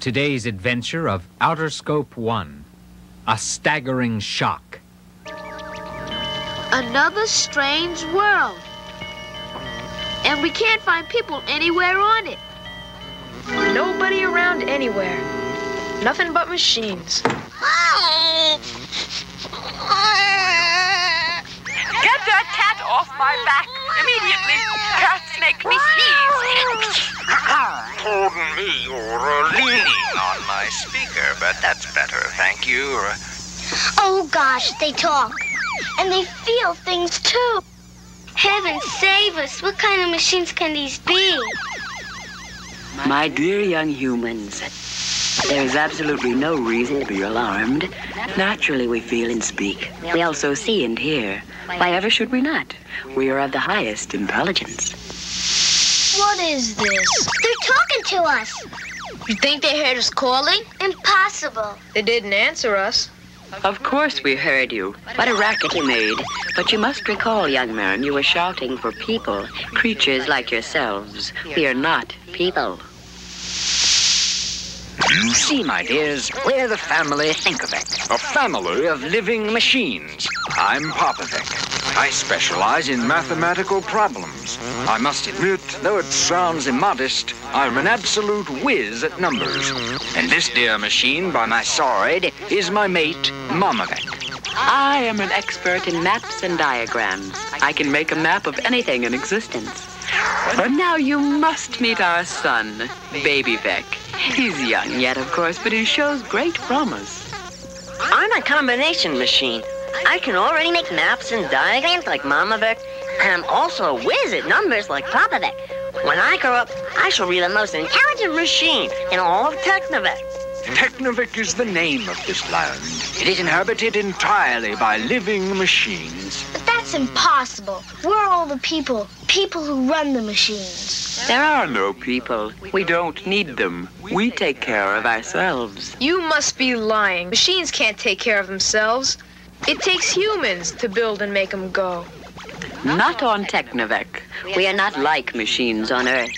Now, today's adventure of Outerscope 1 A Staggering Shock. Another strange world. And we can't find people anywhere on it. Nobody around anywhere. Nothing but machines. Get that cat off my back immediately. Cats make me sneeze. Pardon me, you're leaning on my speaker, but that's better, thank you. Oh gosh, they talk. And they feel things too. Heaven save us. What kind of machines can these be? My dear young humans, there is absolutely no reason to be alarmed. Naturally, we feel and speak. We also see and hear. Why ever should we not? We are of the highest intelligence. What is this? They're talking to us. You think they heard us calling? Impossible. They didn't answer us. Of course we heard you. What a racket you made. But you must recall, young man, you were shouting for people, creatures like yourselves. We are not people. You see, my dears, we're the family Thinkovic, a family of living machines. I'm Papavic. I specialize in mathematical problems. I must admit, though it sounds immodest, I'm an absolute whiz at numbers. And this dear machine by my side is my mate, Mamavic. I am an expert in maps and diagrams. I can make a map of anything in existence. But now you must meet our son, Baby Vic. He's young yet, of course, but he shows great promise. I'm a combination machine. I can already make maps and diagrams like Mama Vic, and I'm also a whiz at numbers like Papa Vic. When I grow up, I shall be the most intelligent machine in all of Technovic. Technovic is the name of this land. It is inhabited entirely by living machines. But that's impossible. We're all the people. People who run the machines. There are no people. We don't need them. We take care of ourselves. You must be lying. Machines can't take care of themselves. It takes humans to build and make them go. Not on Technovic. We are not like machines on Earth.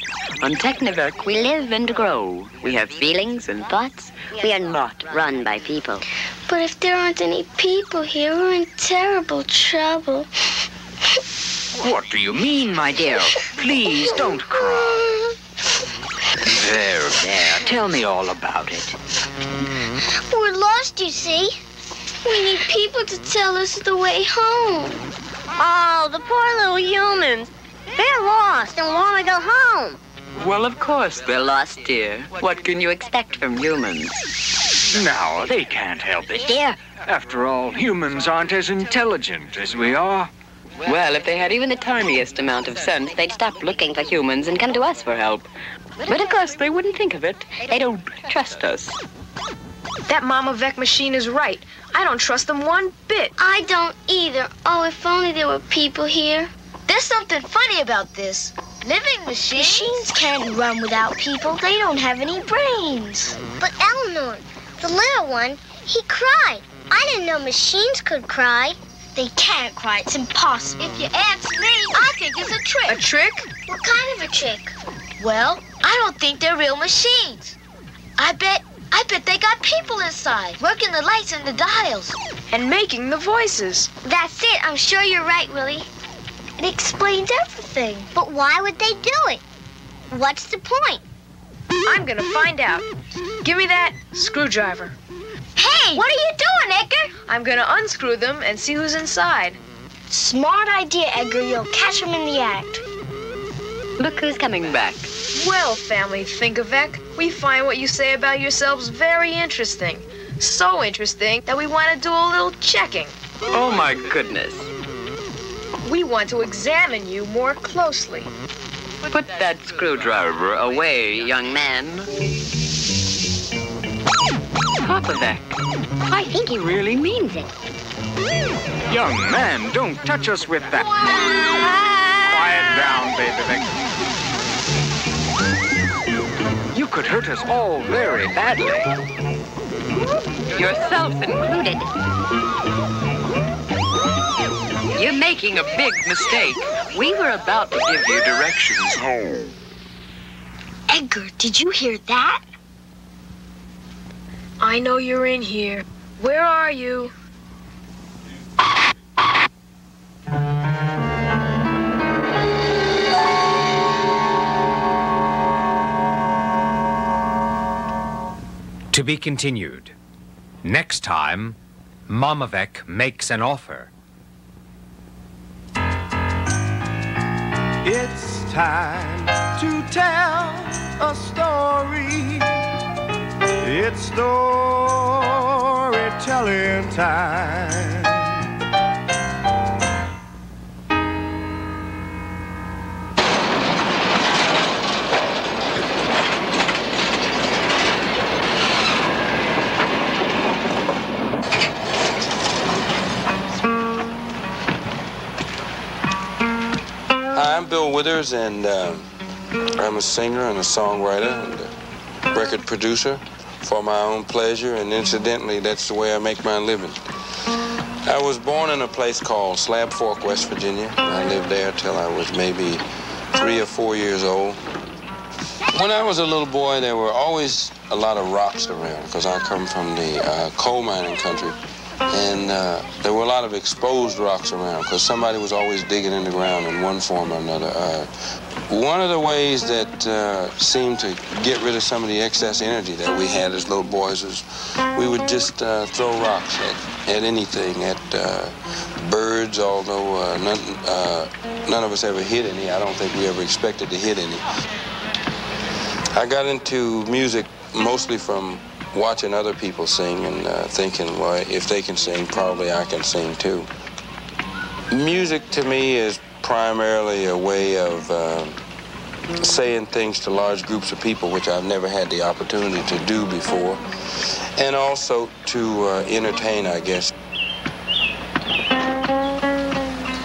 On Technovic, we live and grow. We have feelings and thoughts. We are not run by people. But if there aren't any people here, we're in terrible trouble. What do you mean, my dear? Please don't cry. There, there. Tell me all about it. We're lost, you see. We need people to tell us the way home. Oh, the poor little humans. They're lost and want to go home. Well, of course they're lost, dear. What can you expect from humans? Now, they can't help it, dear. After all, humans aren't as intelligent as we are. Well, if they had even the tiniest amount of sense, they'd stop looking for humans and come to us for help. But of course, they wouldn't think of it. They don't trust us. That Mama Vic machine is right. I don't trust them one bit. I don't either. Oh, if only there were people here. There's something funny about this. Living machines. Machines can't run without people. They don't have any brains. But Eleanor, the little one, he cried. I didn't know machines could cry. They can't cry. It's impossible. If you ask me, I think it's a trick. A trick? What kind of a trick? Well, I don't think they're real machines. I bet, I bet they got people inside, working the lights and the dials. And making the voices. That's it. I'm sure you're right, Willie. It explains everything. But why would they do it? What's the point? I'm gonna find out. Give me that screwdriver. Hey! What are you doing, Edgar? I'm gonna unscrew them and see who's inside. Smart idea, Edgar. You'll catch them in the act. Look who's coming back. Well, family Thinkovic, we find what you say about yourselves very interesting. So interesting that we want to do a little checking. Oh, my goodness. We want to examine you more closely. Put that screwdriver away, young man. Papavic. I think he really means it. Young man, don't touch us with that. Quiet down, Baby Vic. You could hurt us all very badly. Yourself included. You're making a big mistake. We were about to give you directions home. Edgar, did you hear that? I know you're in here. Where are you? To be continued. Next time, Mamavic makes an offer. It's time to tell a story. It's storytelling time. Withers, and um, I'm a singer and a songwriter and a record producer for my own pleasure, and incidentally, that's the way I make my living. I was born in a place called Slab Fork, West Virginia. I lived there till I was maybe three or four years old. When I was a little boy, there were always a lot of rocks around because I come from the uh, coal mining country. And uh, there were a lot of exposed rocks around because somebody was always digging in the ground in one form or another. Uh, one of the ways that uh, seemed to get rid of some of the excess energy that we had as little boys was we would just uh, throw rocks at, at anything, at uh, birds, although uh, none, none of us ever hit any. I don't think we ever expected to hit any. I got into music mostly from watching other people sing and uh, thinking, well, if they can sing, probably I can sing too. Music to me is primarily a way of uh, saying things to large groups of people, which I've never had the opportunity to do before, and also to uh, entertain, I guess.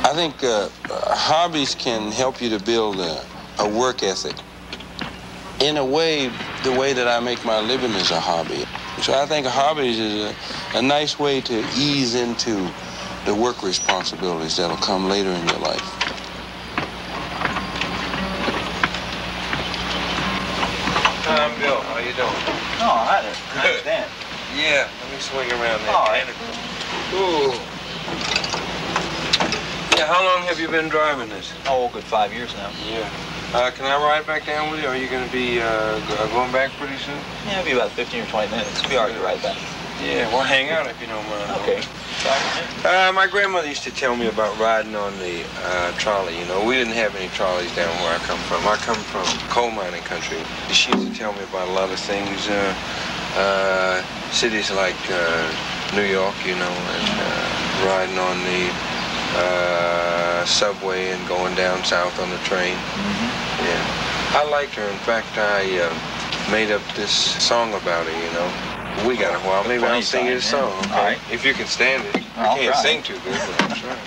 I think uh, hobbies can help you to build a, a work ethic in a way, the way that I make my living is a hobby. So I think hobbies is a, a nice way to ease into the work responsibilities that'll come later in your life. Hi, I'm Bill. How you doing? Oh, hi there. I understand. Yeah, let me swing around there. All right. Ooh. Yeah, how long have you been driving this? Oh, good five years now. Yeah. Uh, can I ride back down with you? Are you going to be uh, going back pretty soon? Yeah, it'll be about 15 or 20 minutes. It'll be all right to ride back. Yeah, we'll hang out if you don't mind. Okay. Uh, my grandmother used to tell me about riding on the uh, trolley. You know, we didn't have any trolleys down where I come from. I come from coal mining country. She used to tell me about a lot of things. Uh, uh, cities like uh, New York, you know, and uh, riding on the uh, subway and going down south on the train. Yeah, I liked her. In fact, I uh, made up this song about her. You know. We got a while. Maybe I'll sing you a song. Okay? All right. If you can stand it. I I'll can't try. sing too good, but I'll try.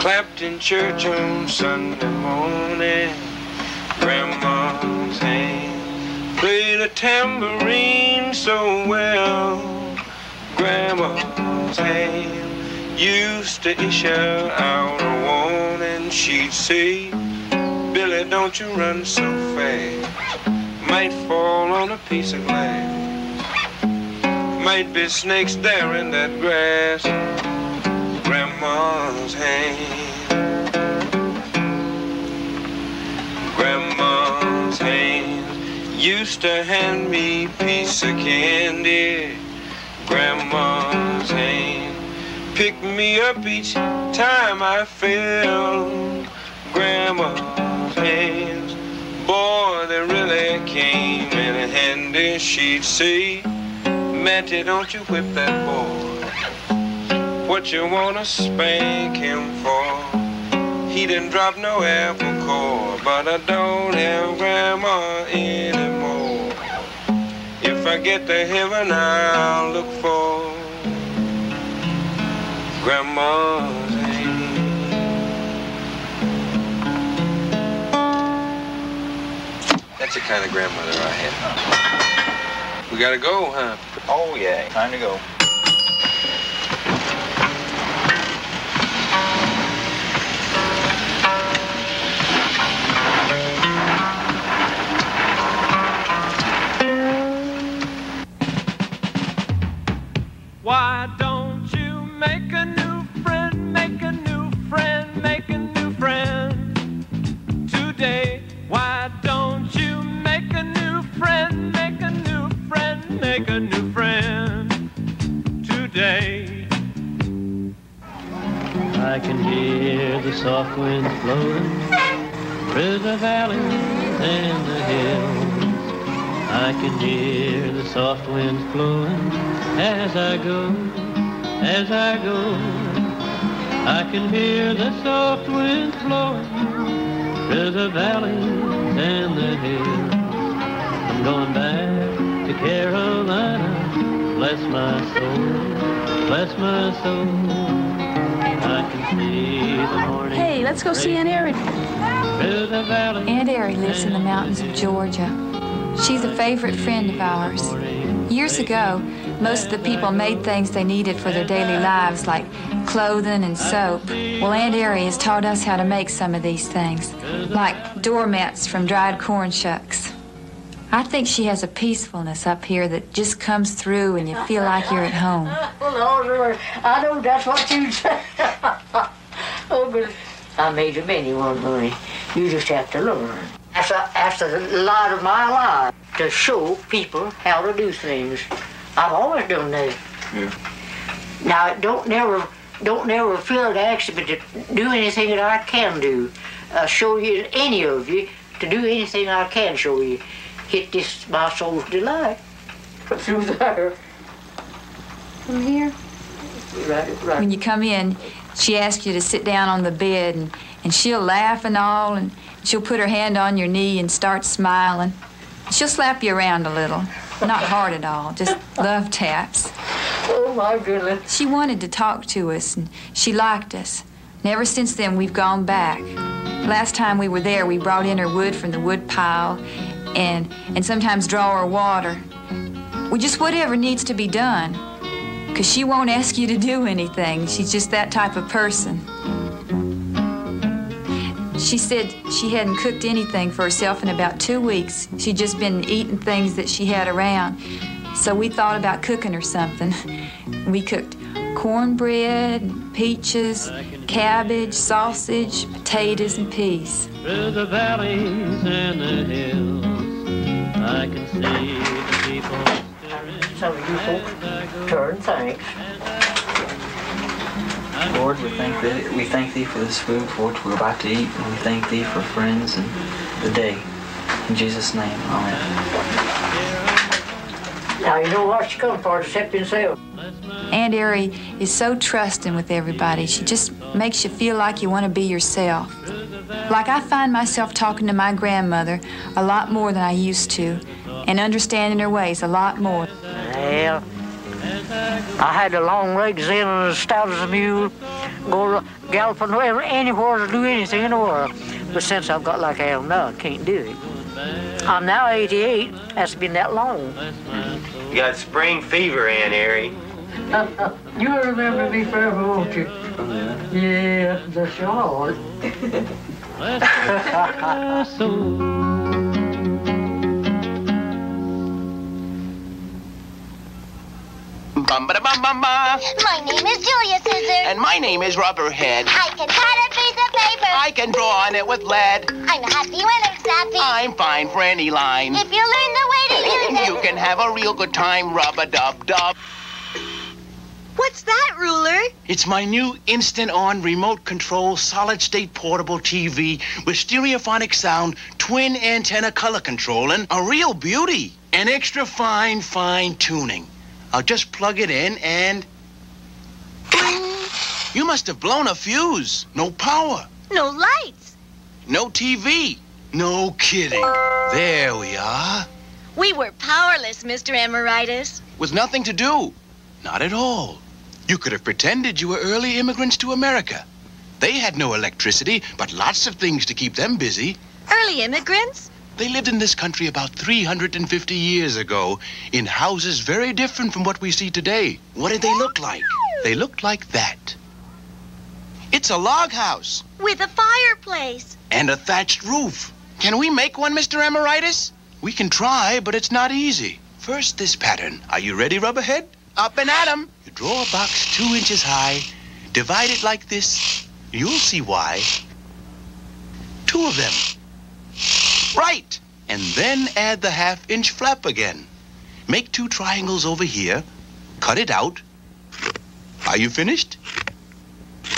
Clapped in church on Sunday morning. Grandma's hand played a tambourine so well. Grandma's hand used to issue out a warning. She'd say, Billy, don't you run so fast. Might fall on a piece of glass. Might be snakes there in that grass. Grandma's hand. Used to hand me piece of candy. Grandma's hand picked me up each time I fell. Grandma's hands, boy, they really came in handy. She'd say, Matty, don't you whip that boy. What you wanna spank him for? He didn't drop no apple core, but I don't have grandma anymore. If I get to heaven, I'll look for grandma's. That's the kind of grandmother I had. We gotta go, huh? Oh, yeah. Time to go. Why don't you make a new friend, make a new friend, make a new friend today? Why don't you make a new friend, make a new friend, make a new friend today? I can hear the soft winds blowing through the valleys and the hills. I can hear the soft winds blowing as I go, as I go. I can hear the soft winds blowing through the valleys and the hills. I'm going back to Carolina. Bless my soul, bless my soul. I can see the morning. Hey, let's go see Aunt Erie. Aunt Erie lives in the mountains of Georgia. She's a favorite friend of ours. Years ago, most of the people made things they needed for their daily lives, like clothing and soap. Well, Aunt Erie has taught us how to make some of these things, like doormats from dried corn shucks. I think she has a peacefulness up here that just comes through and you feel like you're at home. Well, I know that's what you say. oh, but I made a many one, Marie. You just have to learn. That's a, that's a lot of my life to show people how to do things. I've always done that. Yeah. Now, don't never, don't never feel to ask me to do anything that I can do. Uh, show you any of you to do anything I can show you. Hit this my soul's delight. Through there. From here? Right, right. When you come in, she asks you to sit down on the bed, and, and she'll laugh and all, and she'll put her hand on your knee and start smiling. She'll slap you around a little. Not hard at all, just love taps. Oh, my goodness. She wanted to talk to us, and she liked us. And ever since then, we've gone back. Last time we were there, we brought in her wood from the wood pile and, and sometimes draw her water. Well, just whatever needs to be done. Because she won't ask you to do anything. She's just that type of person. She said she hadn't cooked anything for herself in about two weeks. She'd just been eating things that she had around. So we thought about cooking her something. We cooked cornbread, peaches, cabbage, sausage, potatoes, and peas. Through the valleys and the hills, I can see the people Some of you folks turn thanks. Lord, we thank thee, we thank thee for this food for which we're about to eat, and we thank thee for friends and the day. In Jesus' name, amen. Now you know what she come for, except yourself. Aunt Erie is so trusting with everybody. She just makes you feel like you want to be yourself. Like I find myself talking to my grandmother a lot more than I used to and understanding her ways a lot more. Well, I had the long legs then and as stout as a mule, go galloping wherever, anywhere to do anything in the world. But since I've got like I am now, I can't do it. I'm now 88. That's been that long. You got spring fever, Aunt Erie. Uh, uh, You'll remember me forever, won't you? Yeah, that's your Bum ba bum bum ba. My name is Julia Scissors. And my name is Rubberhead. I can cut a piece of paper. I can draw on it with lead. I'm happy when I'm snappy. I'm fine for any line. If you learn the way to use it. You can have a real good time, rub a dub dub. What's that, Ruler? It's my new instant on remote control solid state portable TV with stereophonic sound, twin antenna color control, and a real beauty. And extra fine, fine tuning. I'll just plug it in and. You must have blown a fuse. No power. No lights. No TV. No kidding. There we are. We were powerless, Mr. Emeritus. With nothing to do. Not at all. You could have pretended you were early immigrants to America. They had no electricity, but lots of things to keep them busy. Early immigrants? They lived in this country about 350 years ago in houses very different from what we see today. What did they look like? They looked like that. It's a log house With a fireplace. and a thatched roof. Can we make one, Mr. Emeritus? We can try, but it's not easy. First, this pattern. Are you ready, Rubberhead? Up and at 'em. You draw a box two inches high, divide it like this. You'll see why. Two of them. Right! And then add the half inch flap again. Make two triangles over here, cut it out. Are you finished?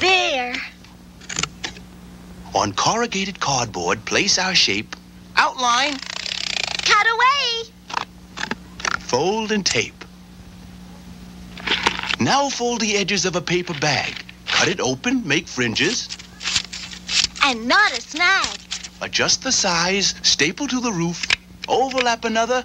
There. On corrugated cardboard, place our shape, outline, Cut away. fold, and tape. Now fold the edges of a paper bag. Cut it open, make fringes, And not a snag. Adjust the size, staple to the roof, overlap another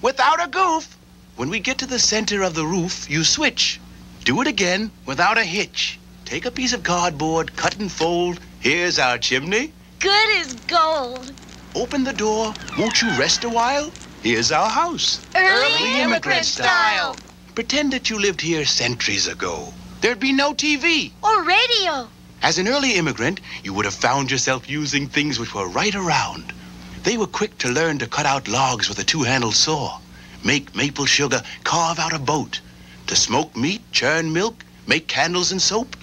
without a goof. When we get to the center of the roof, you switch. Do it again without a hitch. Take a piece of cardboard, cut and fold. Here's our chimney. Good as gold. Open the door. Won't you rest a while? Here's our house. Early immigrant style. Pretend that you lived here centuries ago. There'd be no TV. Or radio. As an early immigrant, you would have found yourself using things which were right around. They were quick to learn to cut out logs with a two-handled saw, make maple sugar, carve out a boat, to smoke meat, churn milk, make candles and soap,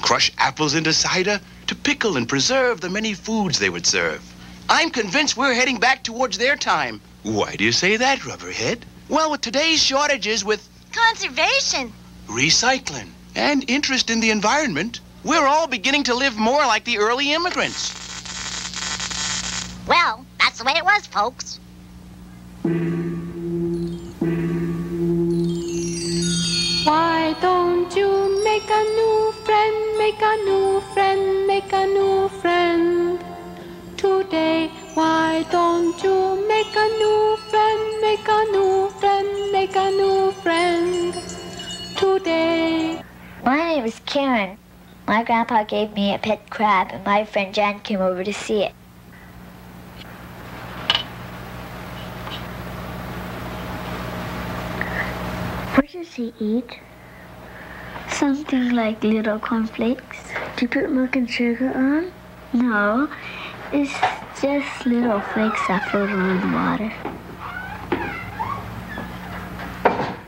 crush apples into cider, to pickle and preserve the many foods they would serve. I'm convinced we're heading back towards their time. Why do you say that, Rubberhead? Well, with today's shortages with Conservation. recycling and interest in the environment, we're all beginning to live more like the early immigrants. Well, that's the way it was, folks. Why don't you make a new friend, make a new friend, make a new friend today? Why don't you make a new friend, make a new friend, make a new friend today? My name is Karen. My grandpa gave me a pet crab, and my friend Jan came over to see it. What does he eat? Something like little cornflakes. Do you put milk and sugar on? No, it's just little flakes that float around the water.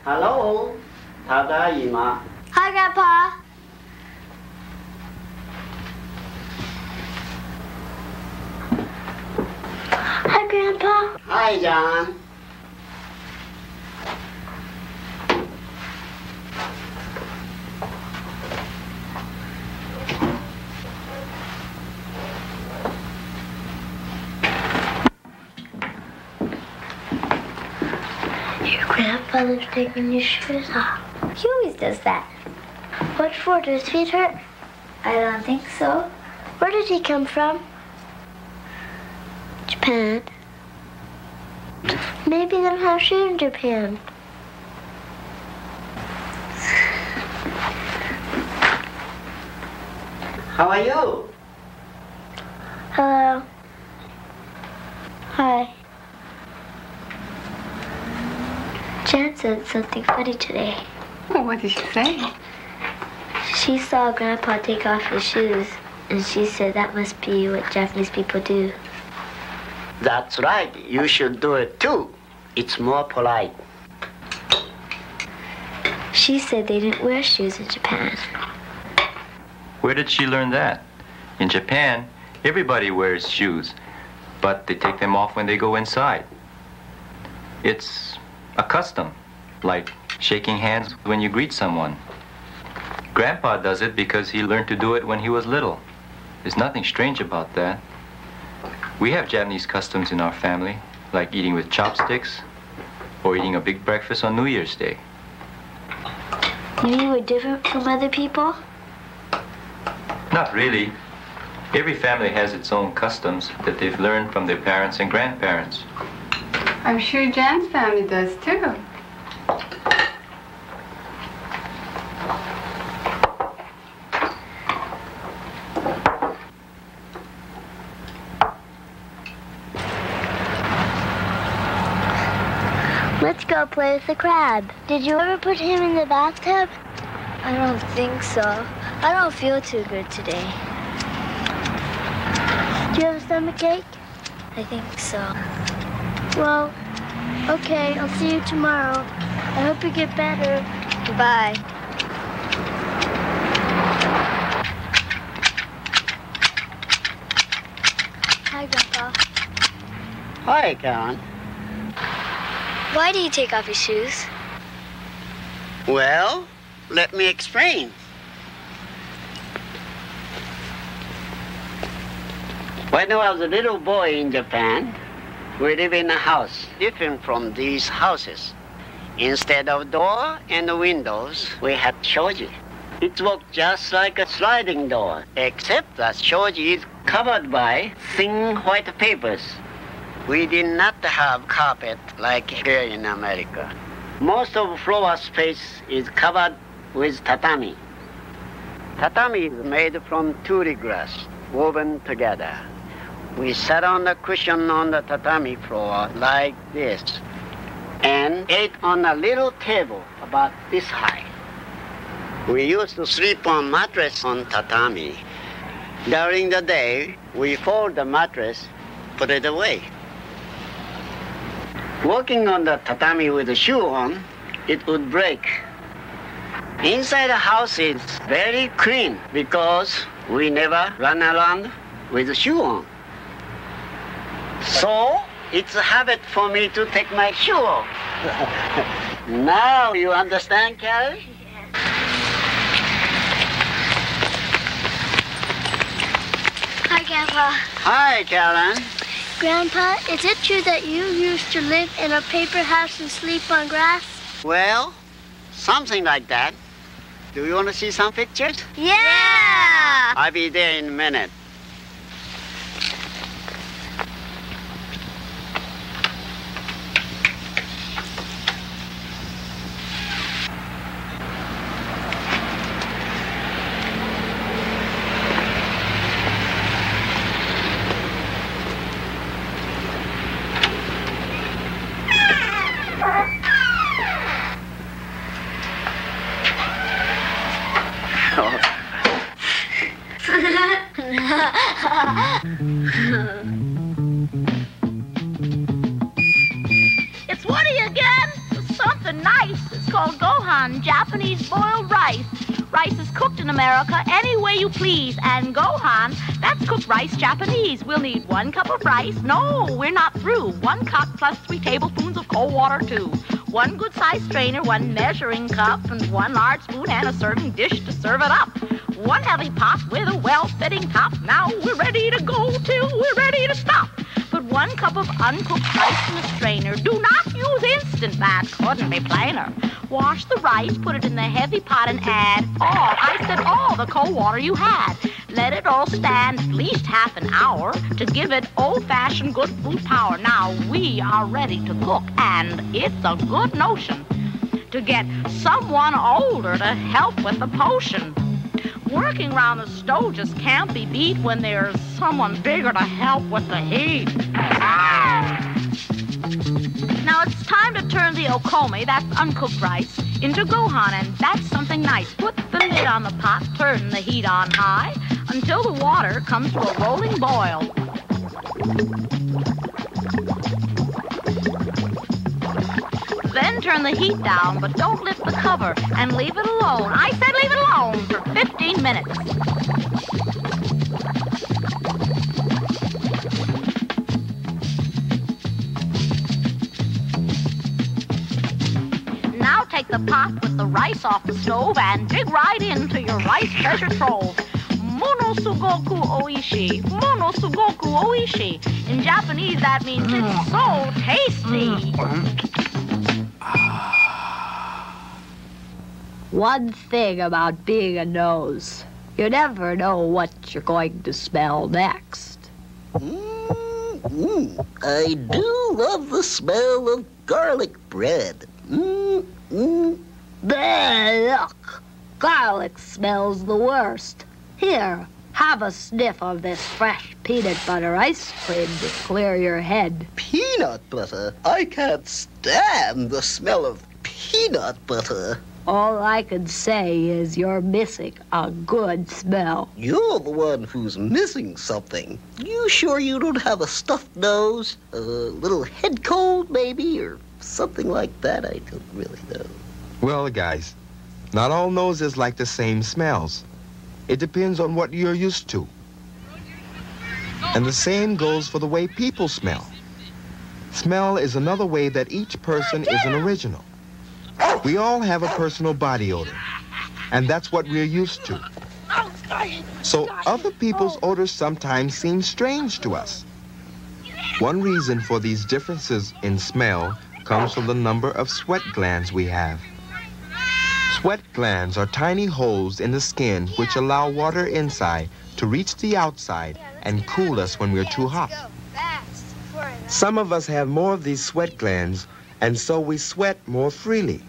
Hello，他大姨妈。 Hi, Grandpa. Hi, John. Your grandfather's taking your shoes off. He always does that. What for? Does his feet hurt? I don't think so. Where did he come from? Japan. Maybe they don't have shoes in Japan. How are you? Hello. Hi. Jan said something funny today. Oh, what did she say? She saw Grandpa take off his shoes, and she said that must be what Japanese people do. That's right. You should do it too. It's more polite. She said they didn't wear shoes in Japan. Where did she learn that? In Japan, everybody wears shoes, but they take them off when they go inside. It's a custom, like shaking hands when you greet someone. Grandpa does it because he learned to do it when he was little. There's nothing strange about that. We have Japanese customs in our family, like eating with chopsticks or eating a big breakfast on New Year's Day. Knew you were different from other people? Not really. Every family has its own customs that they've learned from their parents and grandparents. I'm sure Jan's family does too. play with the crab. Did you ever put him in the bathtub? I don't think so. I don't feel too good today. Do you have a stomachache? I think so. Well, okay, I'll see you tomorrow. I hope you get better. Bye. Hi, Grandpa. Hi, Karen. Why do you take off your shoes? Well, let me explain. When I was a little boy in Japan, we live in a house different from these houses. Instead of door and windows, we had shoji. It looked just like a sliding door, except that shoji is covered by thin white papers. We did not have carpet like here in America. Most of floor space is covered with tatami. Tatami is made from turi grass woven together. We sat on the cushion on the tatami floor like this and ate on a little table about this high. We used to sleep on mattress on tatami. During the day, we fold the mattress, put it away. Walking on the tatami with a shoe on, it would break. Inside the house is very clean because we never run around with a shoe on. So it's a habit for me to take my shoe off. now you understand, Carrie? Hi, Grandpa. Hi, Karen. Grandpa, is it true that you used to live in a paper house and sleep on grass? Well, something like that. Do you want to see some pictures? Yeah! I'll be there in a minute. Rice Japanese. We'll need one cup of rice. No, we're not through. One cup plus three tablespoons of cold water, too. One good sized strainer, one measuring cup, and one large spoon and a serving dish to serve it up. One heavy pot with a well fitting top. Now we're ready to go till we're ready to stop. Put one cup of uncooked rice in the strainer. Do not use instant, that couldn't be plainer. Wash the rice, put it in the heavy pot, and add all, I said all, the cold water you had. Let it all stand at least half an hour to give it old-fashioned good food power. Now we are ready to cook, and it's a good notion to get someone older to help with the potion. Working around the stove just can't be beat when there's someone bigger to help with the heat. Now it's time to turn the okome, that's uncooked rice, into gohan, and that's something nice. Put the lid on the pot, turn the heat on high until the water comes to a rolling boil. Then turn the heat down, but don't lift the cover and leave it alone. I said leave it alone for 15 minutes. Now take the pot with the rice off the stove and dig right into your rice treasure trove. Monosugoku oishi. Monosugoku oishi. In Japanese, that means it's so tasty. One thing about being a nose, you never know what you're going to smell next. Mm, I do love the smell of garlic bread. Mm, mm. Look, garlic smells the worst. Here, have a sniff of this fresh peanut butter ice cream to clear your head. Peanut butter? I can't stand the smell of peanut butter. All I can say is you're missing a good smell. You're the one who's missing something. You sure you don't have a stuffed nose? A little head cold, maybe, or something like that? I don't really know. Well, guys, not all noses like the same smells. It depends on what you're used to. And the same goes for the way people smell. Smell is another way that each person is an original. We all have a personal body odor, and that's what we're used to. So other people's odors sometimes seem strange to us. One reason for these differences in smell comes from the number of sweat glands we have. Sweat glands are tiny holes in the skin which allow water inside to reach the outside and cool us when we're too hot. Some of us have more of these sweat glands, and so we sweat more freely.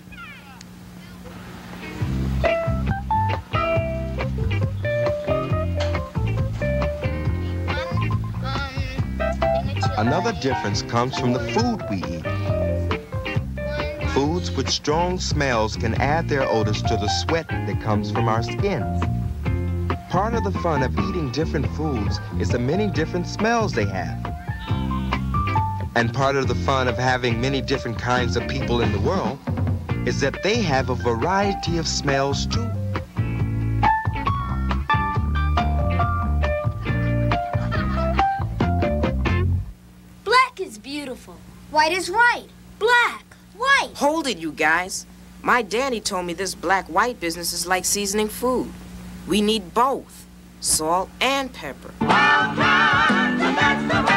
Another difference comes from the food we eat. Foods with strong smells can add their odors to the sweat that comes from our skins. Part of the fun of eating different foods is the many different smells they have. And part of the fun of having many different kinds of people in the world is that they have a variety of smells too. Black is beautiful. White is right. Black, white. Hold it, you guys. My daddy told me this black-white business is like seasoning food. We need both, salt and pepper. That's the way